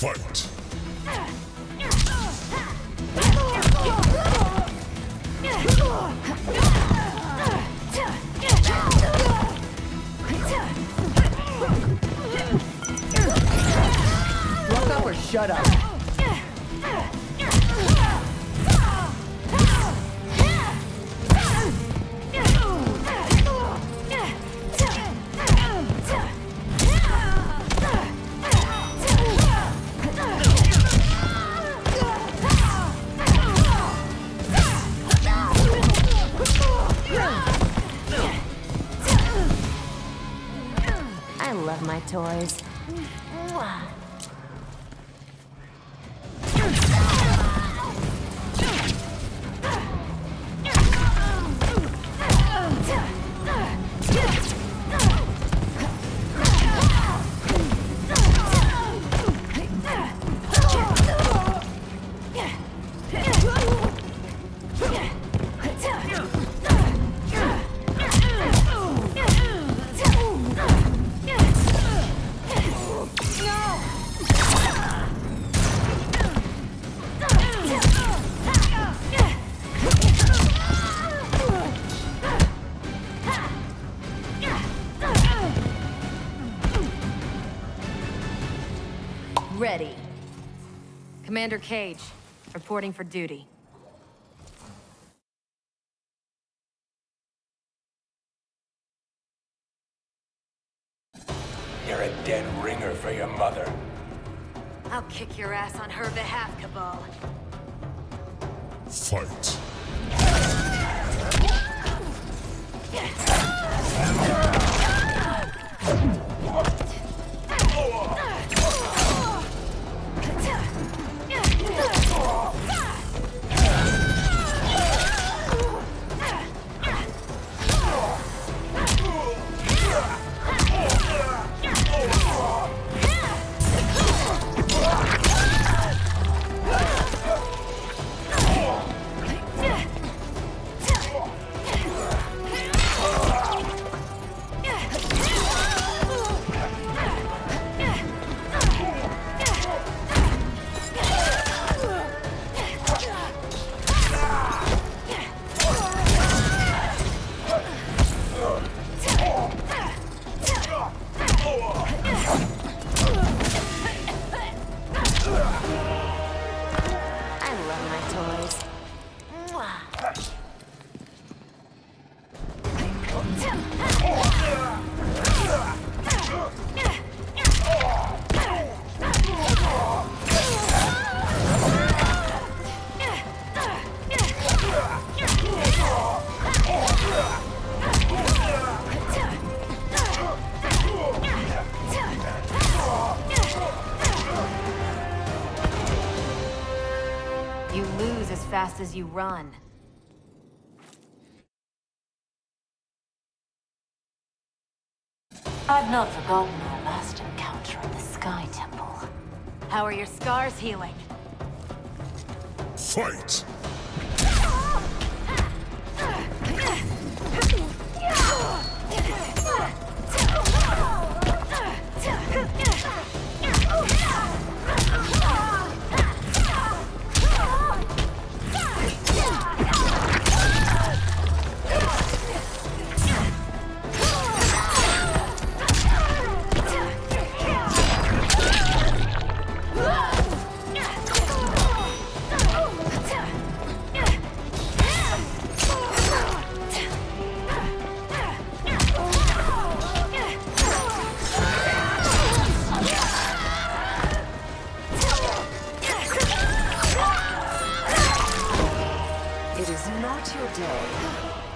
Fight! Look up or shut up. I love my toys. Ready. Commander Cage, reporting for duty. You're a dead ringer for your mother. I'll kick your ass on her behalf, Kabal. Fight! As you run. I've not forgotten our last encounter at the Sky Temple. How are your scars healing? Fight! is not your day.